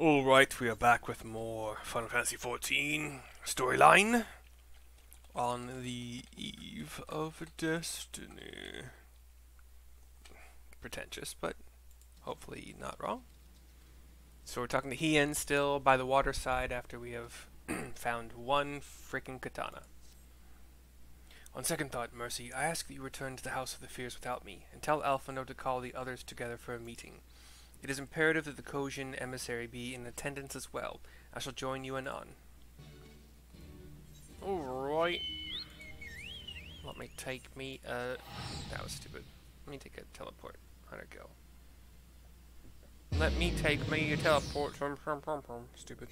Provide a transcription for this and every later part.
Alright, we are back with more Final Fantasy XIV storyline on the eve of destiny. Pretentious, but hopefully not wrong. So we're talking to Hien still by the waterside after we have found one freaking katana. On second thought, Mercy, I ask that you return to the House of the Fierce without me, and tell Alphinaud to call the others together for a meeting. It is imperative that the Kojin emissary be in attendance as well. I shall join you anon. Alright. Let me take me, uh, that was stupid. Let me take a teleport. It go? Let me take me a teleport. From. Stupid.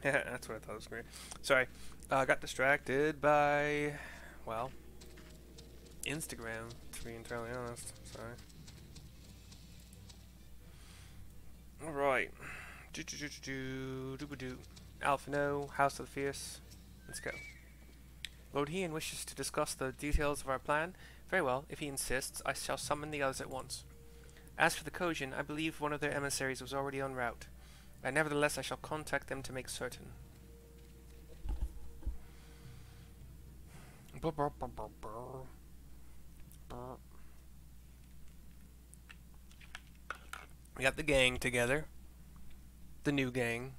Yeah, that's what I thought was great. Sorry. I uh, got distracted by, well, Instagram, to be entirely honest. Sorry. Alright. Do do do do do do do. Alpha No, House of the Fierce. Let's go. Lord Hien wishes to discuss the details of our plan. Very well, if he insists, I shall summon the others at once. As for the Kojin, I believe one of their emissaries was already en route. But nevertheless, I shall contact them to make certain. We got the gang together. The new gang.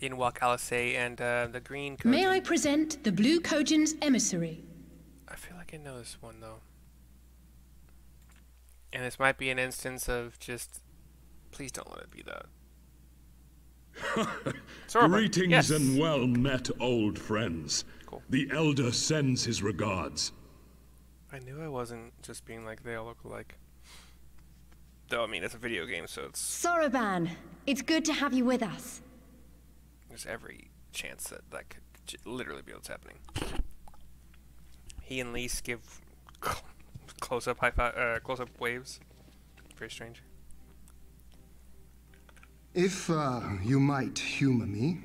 In walk Alice and uh, the green Kojin. May I present the blue Kojin's emissary? I feel like I know this one though. And this might be an instance of just Please don't let it be that. Greetings yes. and well met, old friends. Cool. The Elder sends his regards. I knew I wasn't just being like they all look alike. Though, I mean, it's a video game, so it's... Soroban, it's good to have you with us. There's every chance that that could literally be what's happening. He and Lyse give close-up high uh, close-up waves. Very strange. If uh, you might humor me.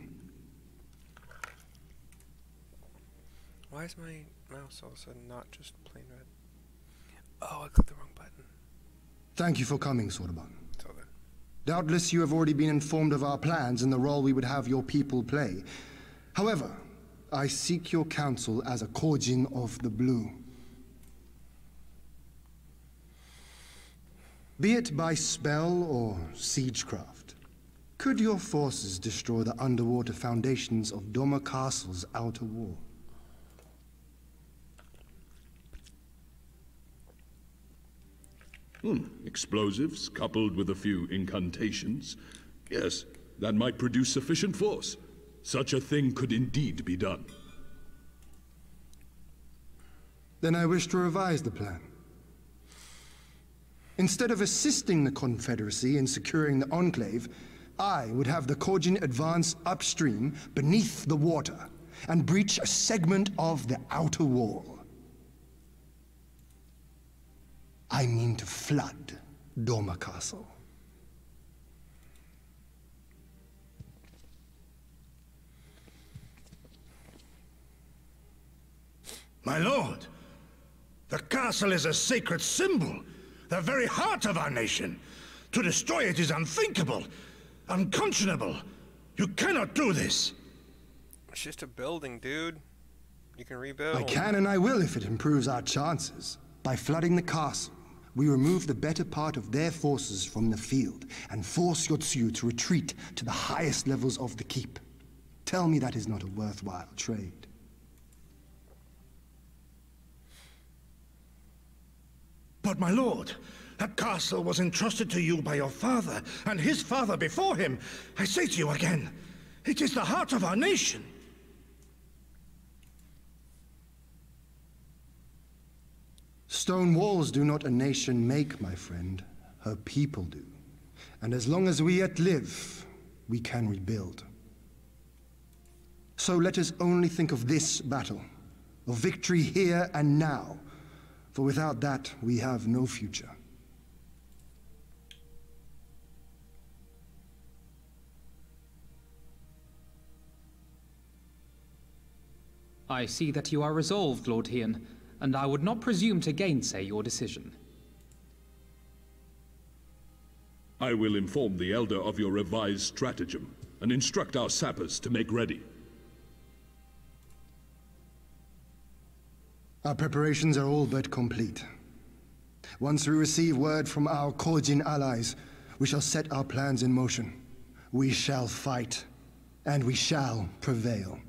Why is my mouse all of a sudden not just plain red? Oh, I clicked the wrong button. Thank you for coming, Soroban. Doubtless you have already been informed of our plans and the role we would have your people play. However, I seek your counsel as a Kojin of the Blue. Be it by spell or siegecraft, could your forces destroy the underwater foundations of Doma Castle's outer wall? Hmm. Explosives, coupled with a few incantations. Yes, that might produce sufficient force. Such a thing could indeed be done. Then I wish to revise the plan. Instead of assisting the Confederacy in securing the Enclave, I would have the Kojin advance upstream beneath the water and breach a segment of the outer wall. I mean to flood Doma Castle. My lord, the castle is a sacred symbol, the very heart of our nation. To destroy it is unthinkable. Unconscionable! You cannot do this! It's just a building, dude. You can rebuild. I can and I will if it improves our chances. By flooding the castle, we remove the better part of their forces from the field and force Yotsuyu to retreat to the highest levels of the keep. Tell me that is not a worthwhile trade. But my lord, that castle was entrusted to you by your father, and his father before him. I say to you again, it is the heart of our nation. Stone walls do not a nation make, my friend. Her people do. And as long as we yet live, we can rebuild. So let us only think of this battle, of victory here and now, for without that we have no future. I see that you are resolved, Lord Hien, and I would not presume to gainsay your decision. I will inform the Elder of your revised stratagem, and instruct our sappers to make ready. Our preparations are all but complete. Once we receive word from our Kojin allies, we shall set our plans in motion. We shall fight, and we shall prevail.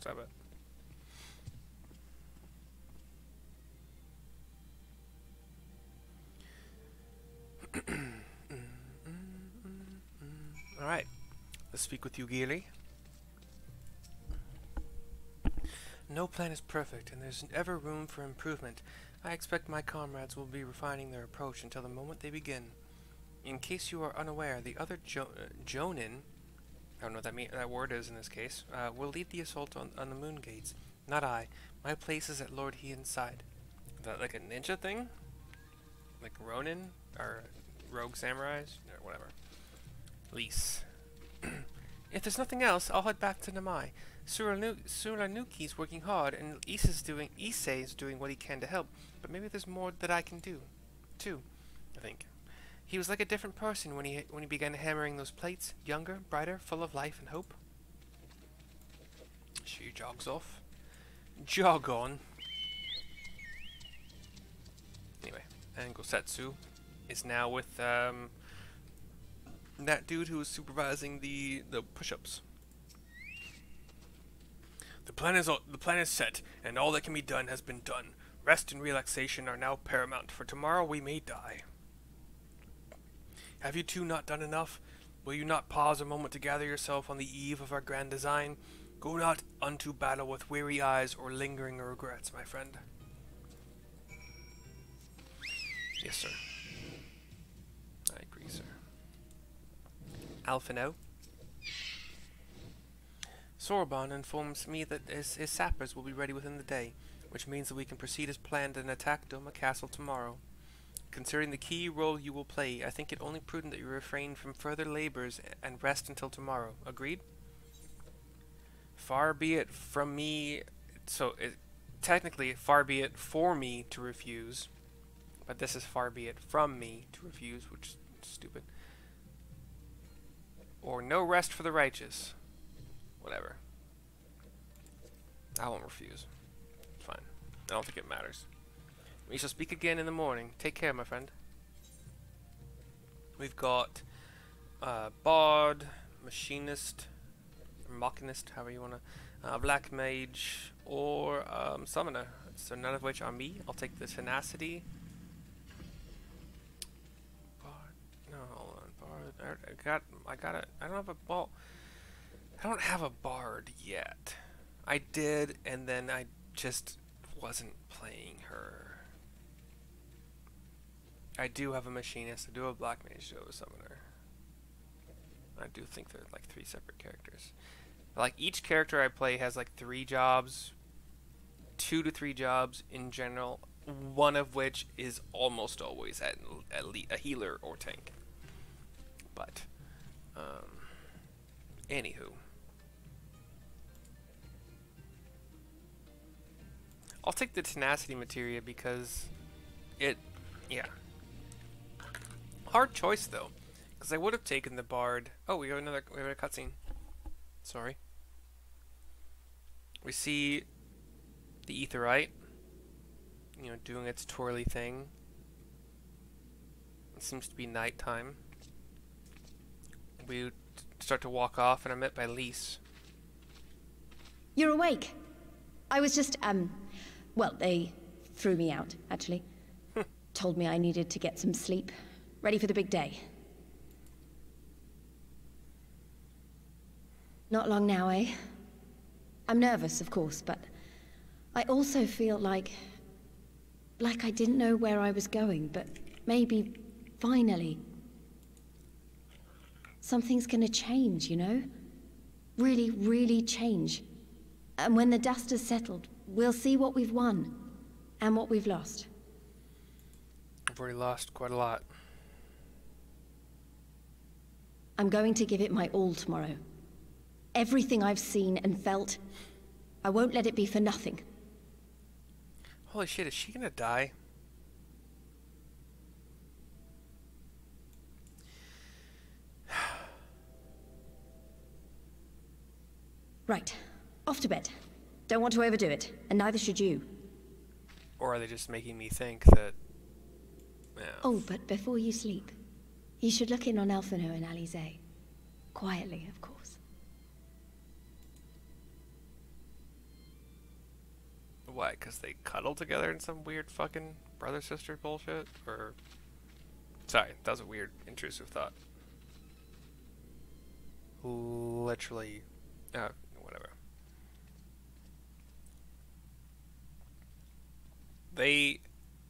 Stop it. Alright. Let's speak with Yugiri. No plan is perfect, and there's ever room for improvement. I expect my comrades will be refining their approach until the moment they begin. In case you are unaware, the other jo uh, Jonin, I don't know what that, mean, that word is in this case, uh, will lead the assault on, on the moon gates. Not I. My place is at Lord Hien's side. Is that like a ninja thing? Like Ronin? Or Rogue Samurais? Or whatever. Lyse. if there's nothing else, I'll head back to Namai. Suranuki's working hard, and Issa's doing Issei's doing what he can to help, but maybe there's more that I can do, too, I think. He was like a different person when he when he began hammering those plates, younger, brighter, full of life and hope. She jogs off. Jog on. Anyway, and Gosetsu is now with um, that dude who was supervising the the push-ups. The plan is the plan is set, and all that can be done has been done. Rest and relaxation are now paramount, for tomorrow we may die. Have you two not done enough? Will you not pause a moment to gather yourself on the eve of our grand design? Go not unto battle with weary eyes or lingering regrets, my friend. Yes, sir. I agree, sir. Alphinaud? Soroban informs me that his, his sappers will be ready within the day, which means that we can proceed as planned and attack Doma Castle tomorrow. Considering the key role you will play, I think it only prudent that you refrain from further labors and rest until tomorrow. Agreed? Far be it from me, so it, technically, far be it for me to refuse, but this is far be it from me to refuse, which is stupid. Or no rest for the righteous. Whatever. I won't refuse. Fine. I don't think it matters. We shall speak again in the morning. Take care, my friend. We've got uh, Bard, Machinist, Machinist, however you want to, uh, Black Mage, or um, Summoner. So none of which are me. I'll take the Tenacity. Bard, no, hold on. Bard, I got, I got it. I don't have a, well, I don't have a Bard yet. I did, and then I just wasn't playing her. I do have a machinist, I do have a black mage, I do have a summoner. I do think they're like three separate characters. Like each character I play has like three jobs, two to three jobs in general, one of which is almost always at, at a healer or tank. But, um, anywho. I'll take the tenacity materia because it, yeah. Hard choice though, because I would have taken the bard. Oh, we have another. We have a cutscene. Sorry. We see the aetheryte, you know, doing its twirly thing. It seems to be nighttime. We start to walk off, and I'm met by Lyse. You're awake. I was just, um, well, they threw me out, actually. Told me I needed to get some sleep. Ready for the big day. Not long now, eh? I'm nervous, of course, but I also feel like... like I didn't know where I was going, but maybe, finally, something's gonna change, you know? Really, really change. And when the dust has settled, we'll see what we've won and what we've lost. I've already lost quite a lot. I'm going to give it my all tomorrow. Everything I've seen and felt, I won't let it be for nothing. Holy shit, is she gonna die? Right. Off to bed. Don't want to overdo it, and neither should you. Or are they just making me think that... Yeah. Oh, but before you sleep, you should look in on Alphinaud and Alisaie. Quietly, of course. Why? Because they cuddle together in some weird fucking brother-sister bullshit? Or... Sorry, that was a weird, intrusive thought. Literally... Uh, whatever. They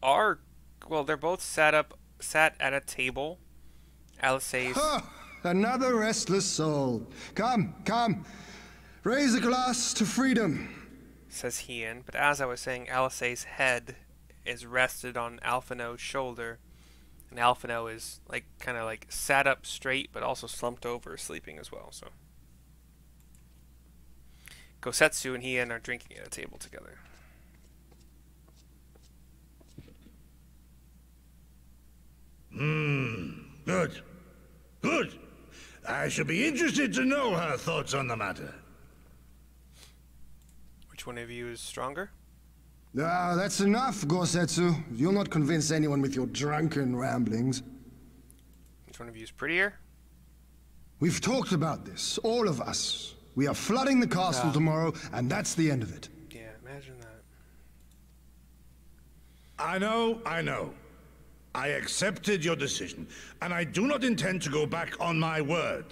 are... Well, they're both sat up... Sat at a table. Alice's... Another restless soul. Come, come. Raise a glass to freedom. says Hien, but as I was saying, Alice's head is rested on Alphinaud's shoulder, and Alphino is like kind of like sat up straight, but also slumped over, sleeping as well. So Gosetsu and Hien are drinking at a table together. Hmm. Good. Good. I shall be interested to know her thoughts on the matter. Which one of you is stronger? Ah, that's enough, Gosetsu. You'll not convince anyone with your drunken ramblings. Which one of you is prettier? We've talked about this, all of us. We are flooding the castle Yeah. tomorrow, and that's the end of it. Yeah, imagine that. I know, I know. I accepted your decision, and I do not intend to go back on my word.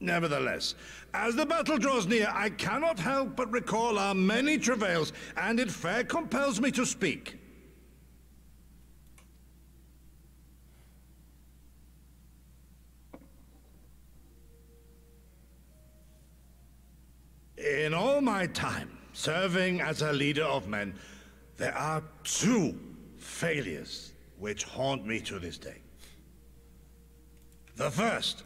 Nevertheless, as the battle draws near, I cannot help but recall our many travails, and it fair compels me to speak. In all my time serving as a leader of men, there are two failures which haunt me to this day. The first,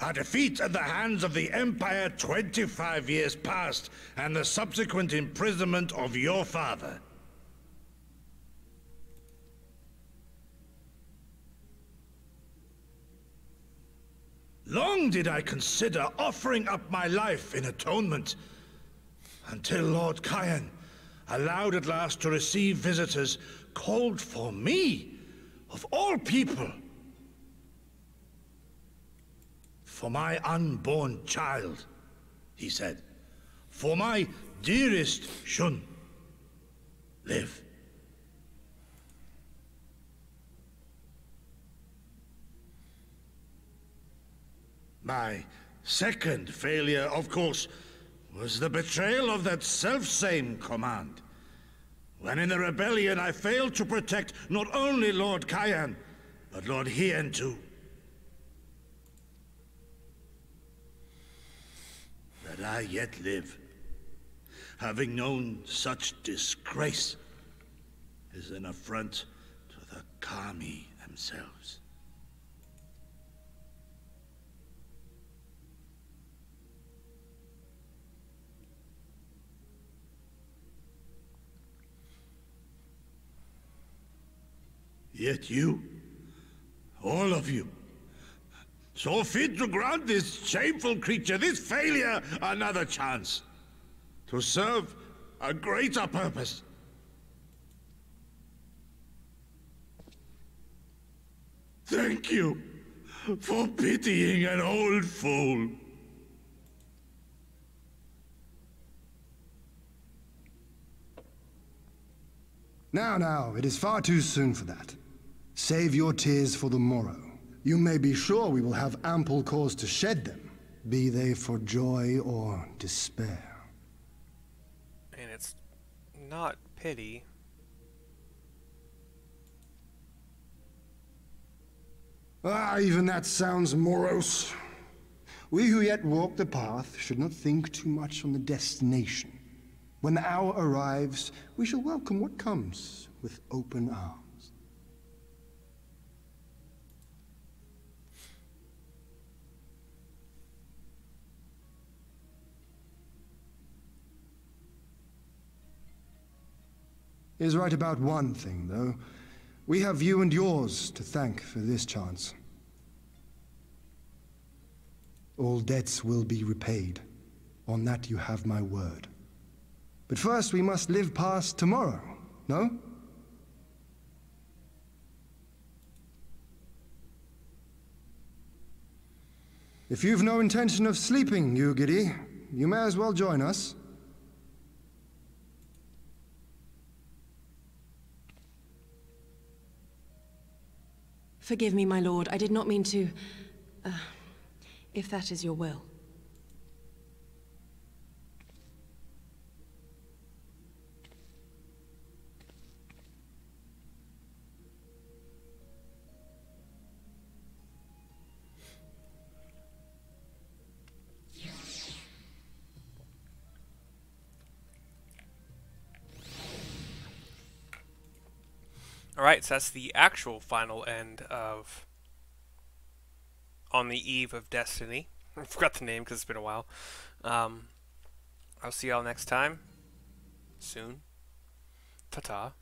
a defeat at the hands of the Empire 25 years past, and the subsequent imprisonment of your father. Long did I consider offering up my life in atonement, until Lord Kaien allowed at last to receive visitors called for me, of all people. For my unborn child, he said. For my dearest Shun. Live. My second failure, of course, was the betrayal of that self-same command. When in the rebellion I failed to protect not only Lord Kaien, but Lord Hien too. That I yet live, having known such disgrace, is an affront to the Kami themselves. Yet you, all of you, saw fit to grant this shameful creature, this failure, another chance. To serve a greater purpose. Thank you for pitying an old fool. Now, now, it is far too soon for that. Save your tears for the morrow. You may be sure we will have ample cause to shed them, be they for joy or despair. And it's not pity. Ah, even that sounds morose. We who yet walk the path should not think too much on the destination. When the hour arrives, we shall welcome what comes with open arms. Is right about one thing, though. We have you and yours to thank for this chance. All debts will be repaid. On that you have my word. But first we must live past tomorrow, no? If you've no intention of sleeping, Yugiri, you may as well join us. Forgive me, my lord. I did not mean to... Uh, if that is your will. Alright, so that's the actual final end of On the Eve of Destiny. I forgot the name because it's been a while. Um, I'll see y'all next time. Soon. Ta-ta.